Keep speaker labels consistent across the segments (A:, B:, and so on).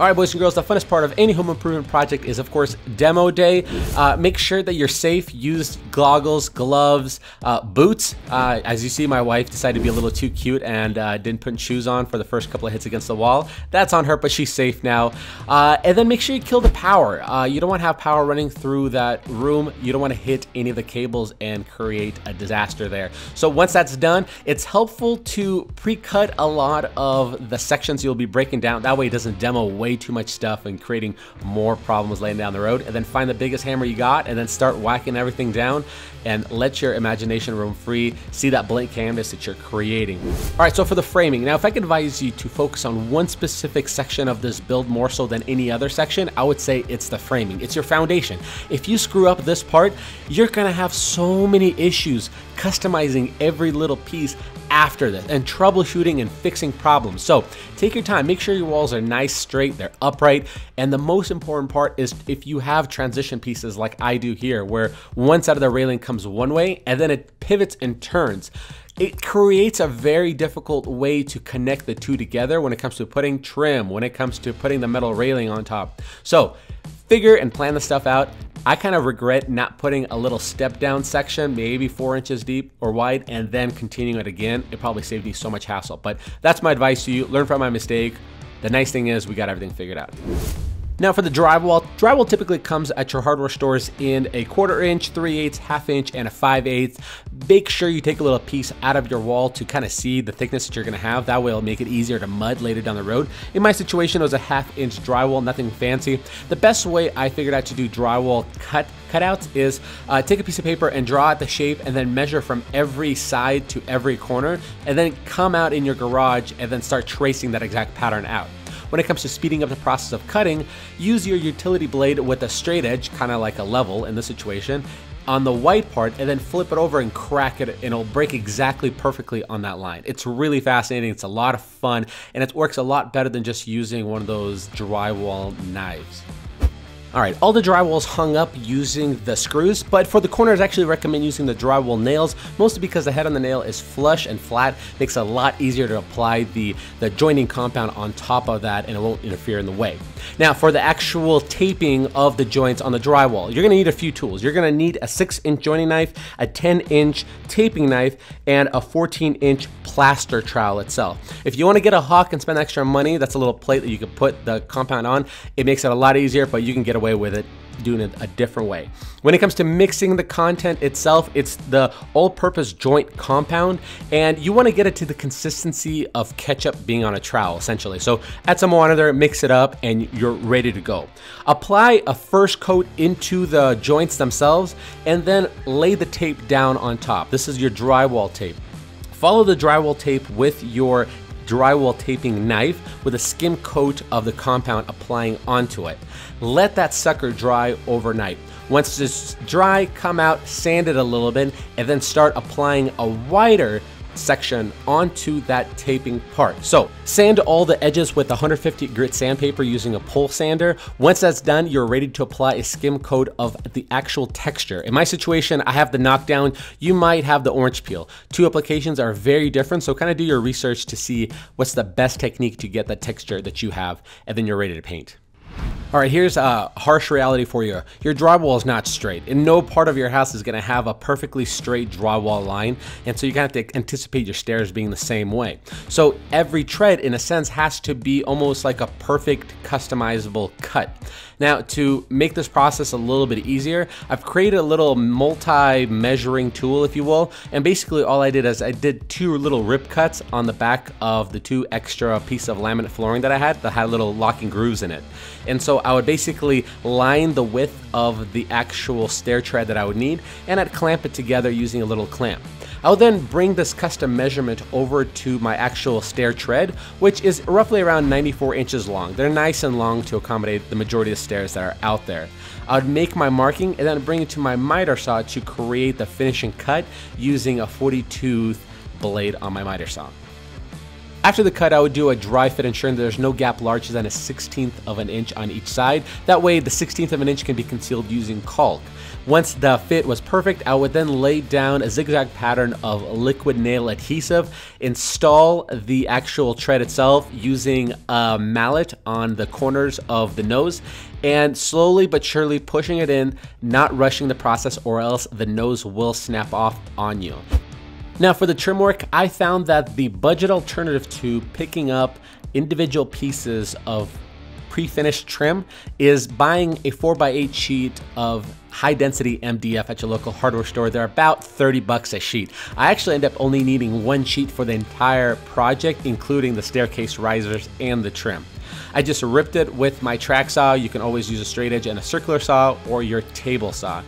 A: All right, boys and girls, the funnest part of any home improvement project is, of course, demo day. Uh, make sure that you're safe. Use goggles, gloves, uh, boots. Uh, as you see, my wife decided to be a little too cute and uh, didn't put shoes on for the first couple of hits against the wall. That's on her, but she's safe now. Uh, and then make sure you kill the power. Uh, you don't want to have power running through that room. You don't want to hit any of the cables and create a disaster there. So once that's done, it's helpful to pre-cut a lot of the sections you'll be breaking down. That way it doesn't demo way way too much stuff and creating more problems laying down the road. And then find the biggest hammer you got and then start whacking everything down and let your imagination roam free. See that blank canvas that you're creating. All right, so for the framing, now if I could advise you to focus on one specific section of this build more so than any other section, I would say it's the framing. It's your foundation. If you screw up this part, you're gonna have so many issues customizing every little piece after this and troubleshooting and fixing problems. So take your time, make sure your walls are nice, straight, they're upright. And the most important part is if you have transition pieces like I do here, where one side of the railing comes one way and then it pivots and turns. It creates a very difficult way to connect the two together when it comes to putting trim, when it comes to putting the metal railing on top. So figure and plan the stuff out. I kind of regret not putting a little step down section, maybe four inches deep or wide, and then continuing it again. It probably saved me so much hassle, but that's my advice to you. Learn from my mistake. The nice thing is we got everything figured out. Now for the drywall, drywall typically comes at your hardware stores in a quarter inch, 3 eighths, half inch, and a 5 eighths. Make sure you take a little piece out of your wall to kind of see the thickness that you're gonna have. That way it'll make it easier to mud later down the road. In my situation, it was a half inch drywall, nothing fancy. The best way I figured out to do drywall cut cutouts is uh, take a piece of paper and draw out the shape and then measure from every side to every corner and then come out in your garage and then start tracing that exact pattern out. When it comes to speeding up the process of cutting, use your utility blade with a straight edge, kind of like a level in this situation, on the white part and then flip it over and crack it and it'll break exactly perfectly on that line. It's really fascinating, it's a lot of fun, and it works a lot better than just using one of those drywall knives. All right, all the drywall is hung up using the screws, but for the corners, I actually recommend using the drywall nails, mostly because the head on the nail is flush and flat, makes it a lot easier to apply the, the joining compound on top of that and it won't interfere in the way. Now, for the actual taping of the joints on the drywall, you're gonna need a few tools. You're gonna need a six inch joining knife, a 10 inch taping knife, and a 14 inch plaster trowel itself. If you wanna get a hawk and spend extra money, that's a little plate that you can put the compound on. It makes it a lot easier, but you can get away with it doing it a different way. When it comes to mixing the content itself, it's the all-purpose joint compound, and you wanna get it to the consistency of ketchup being on a trowel, essentially. So add some water there, mix it up, and you're ready to go. Apply a first coat into the joints themselves, and then lay the tape down on top. This is your drywall tape. Follow the drywall tape with your drywall taping knife with a skim coat of the compound applying onto it. Let that sucker dry overnight. Once it's dry, come out, sand it a little bit, and then start applying a wider section onto that taping part. So sand all the edges with 150 grit sandpaper using a pole sander. Once that's done, you're ready to apply a skim coat of the actual texture. In my situation, I have the knockdown. You might have the orange peel. Two applications are very different, so kind of do your research to see what's the best technique to get the texture that you have, and then you're ready to paint. All right, here's a harsh reality for you. Your drywall is not straight, and no part of your house is gonna have a perfectly straight drywall line, and so you kind of have to anticipate your stairs being the same way. So every tread, in a sense, has to be almost like a perfect customizable cut. Now, to make this process a little bit easier, I've created a little multi-measuring tool, if you will, and basically all I did is I did two little rip cuts on the back of the two extra piece of laminate flooring that I had that had little locking grooves in it. And so I would basically line the width of the actual stair tread that I would need, and I'd clamp it together using a little clamp. I'll then bring this custom measurement over to my actual stair tread, which is roughly around 94 inches long. They're nice and long to accommodate the majority of the stairs that are out there. I would make my marking and then bring it to my miter saw to create the finishing cut using a 40 tooth blade on my miter saw. After the cut, I would do a dry fit ensuring that there's no gap larger than a 16th of an inch on each side. That way the 16th of an inch can be concealed using caulk. Once the fit was perfect, I would then lay down a zigzag pattern of liquid nail adhesive, install the actual tread itself using a mallet on the corners of the nose, and slowly but surely pushing it in, not rushing the process or else the nose will snap off on you. Now for the trim work, I found that the budget alternative to picking up individual pieces of pre-finished trim is buying a 4x8 sheet of high density MDF at your local hardware store. They're about 30 bucks a sheet. I actually end up only needing one sheet for the entire project, including the staircase risers and the trim. I just ripped it with my track saw. You can always use a straight edge and a circular saw or your table saw.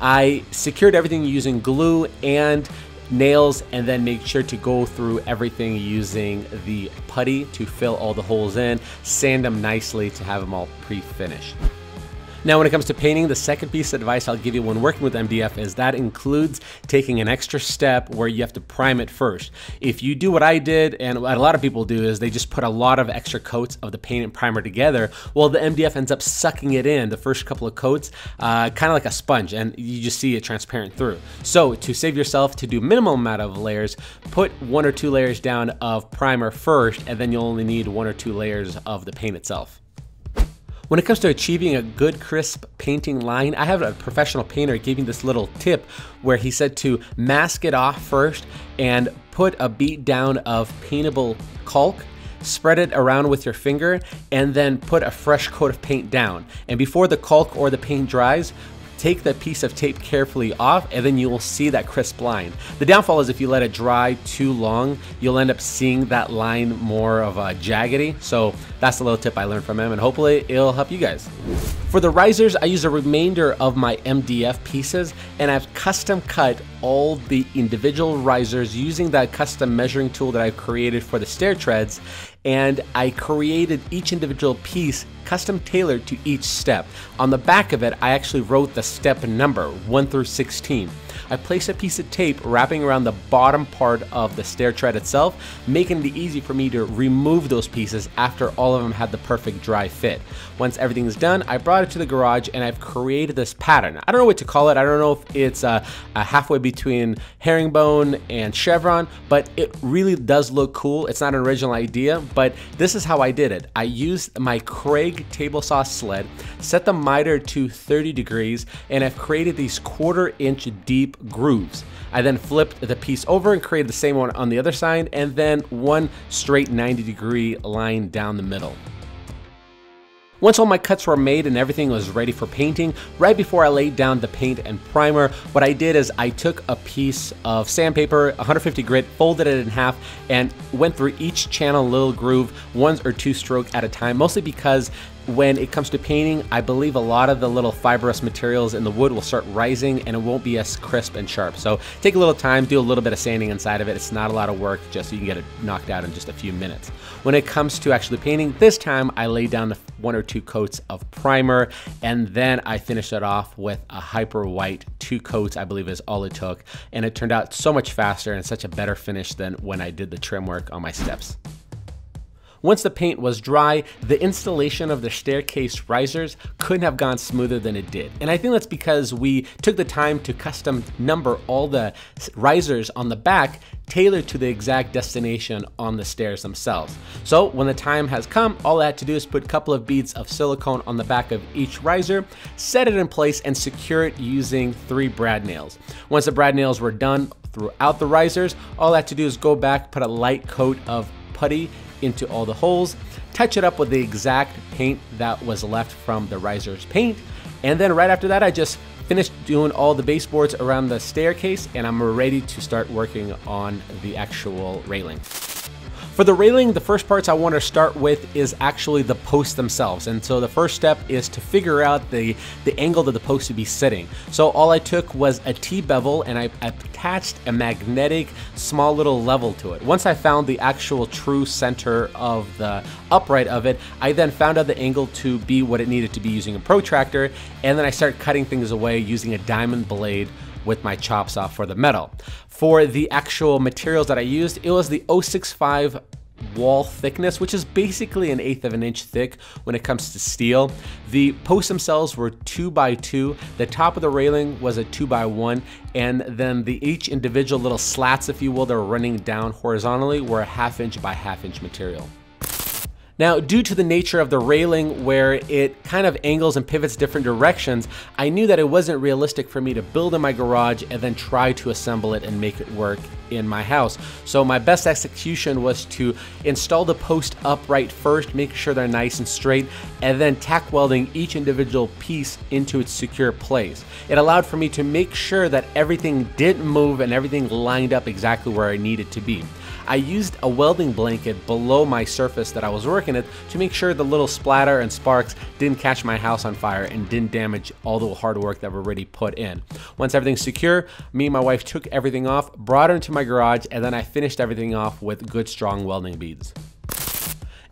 A: I secured everything using glue and nails and then make sure to go through everything using the putty to fill all the holes in, sand them nicely to have them all pre-finished. Now, when it comes to painting, the second piece of advice I'll give you when working with MDF is that includes taking an extra step where you have to prime it first. If you do what I did, and what a lot of people do is they just put a lot of extra coats of the paint and primer together, well, the MDF ends up sucking it in the first couple of coats, uh, kind of like a sponge, and you just see it transparent through. So to save yourself to do minimal amount of layers, put one or two layers down of primer first, and then you'll only need one or two layers of the paint itself. When it comes to achieving a good crisp painting line, I have a professional painter give me this little tip where he said to mask it off first and put a beat down of paintable caulk spread it around with your finger, and then put a fresh coat of paint down. And before the caulk or the paint dries, take the piece of tape carefully off and then you will see that crisp line. The downfall is if you let it dry too long, you'll end up seeing that line more of a jaggedy. So that's a little tip I learned from him and hopefully it'll help you guys. For the risers, I use a remainder of my MDF pieces and I've custom cut all the individual risers using that custom measuring tool that I've created for the stair treads and I created each individual piece custom tailored to each step. On the back of it, I actually wrote the step number 1 through 16. I placed a piece of tape wrapping around the bottom part of the stair tread itself, making it easy for me to remove those pieces after all of them had the perfect dry fit. Once everything is done, I brought it to the garage and I've created this pattern. I don't know what to call it. I don't know if it's a, a halfway between herringbone and chevron, but it really does look cool. It's not an original idea, but this is how I did it. I used my Kreg table saw sled, set the miter to 30 degrees, and I've created these quarter inch deep grooves. I then flipped the piece over and created the same one on the other side, and then one straight 90 degree line down the middle. Once all my cuts were made and everything was ready for painting, right before I laid down the paint and primer, what I did is I took a piece of sandpaper, 150 grit, folded it in half, and went through each channel little groove, one or two stroke at a time, mostly because when it comes to painting, I believe a lot of the little fibrous materials in the wood will start rising and it won't be as crisp and sharp. So take a little time, do a little bit of sanding inside of it. It's not a lot of work, just so you can get it knocked out in just a few minutes. When it comes to actually painting, this time I laid down one or two coats of primer and then I finished it off with a hyper white two coats, I believe is all it took. And it turned out so much faster and such a better finish than when I did the trim work on my steps. Once the paint was dry, the installation of the staircase risers couldn't have gone smoother than it did. And I think that's because we took the time to custom number all the risers on the back tailored to the exact destination on the stairs themselves. So when the time has come, all I had to do is put a couple of beads of silicone on the back of each riser, set it in place and secure it using three brad nails. Once the brad nails were done throughout the risers, all I had to do is go back, put a light coat of putty into all the holes, touch it up with the exact paint that was left from the riser's paint, and then right after that I just finished doing all the baseboards around the staircase and I'm ready to start working on the actual railing. For the railing, the first parts I want to start with is actually the posts themselves. And so the first step is to figure out the, the angle that the post should be sitting. So all I took was a T-bevel and I attached a magnetic small little level to it. Once I found the actual true center of the upright of it, I then found out the angle to be what it needed to be using a protractor. And then I started cutting things away using a diamond blade with my chop saw for the metal. For the actual materials that I used, it was the 065 wall thickness, which is basically an eighth of an inch thick when it comes to steel. The posts themselves were two by two. The top of the railing was a two by one, and then the each individual little slats, if you will, that were running down horizontally were a half inch by half inch material. Now, due to the nature of the railing where it kind of angles and pivots different directions, I knew that it wasn't realistic for me to build in my garage and then try to assemble it and make it work in my house. So my best execution was to install the post upright first, make sure they're nice and straight, and then tack welding each individual piece into its secure place. It allowed for me to make sure that everything didn't move and everything lined up exactly where I needed to be. I used a welding blanket below my surface that I was working at to make sure the little splatter and sparks didn't catch my house on fire and didn't damage all the hard work that we already put in. Once everything's secure, me and my wife took everything off, brought it into my garage, and then I finished everything off with good strong welding beads.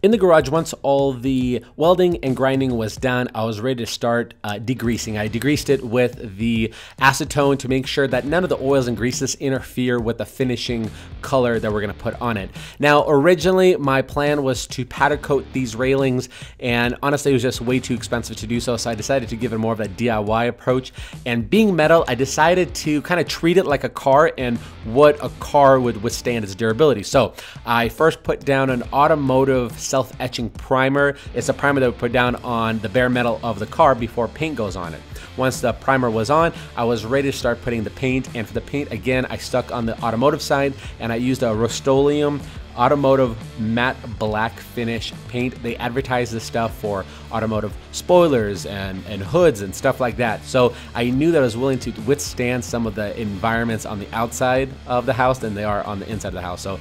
A: In the garage, once all the welding and grinding was done, I was ready to start uh, degreasing. I degreased it with the acetone to make sure that none of the oils and greases interfere with the finishing color that we're gonna put on it. Now, originally, my plan was to powder coat these railings, and honestly, it was just way too expensive to do so, so I decided to give it more of a DIY approach. And being metal, I decided to kind of treat it like a car and what a car would withstand its durability. So I first put down an automotive self-etching primer. It's a primer that we put down on the bare metal of the car before paint goes on it. Once the primer was on, I was ready to start putting the paint. And for the paint, again, I stuck on the automotive side and I used a Rust-Oleum automotive matte black finish paint. They advertise this stuff for automotive spoilers and, and hoods and stuff like that. So I knew that I was willing to withstand some of the environments on the outside of the house than they are on the inside of the house. So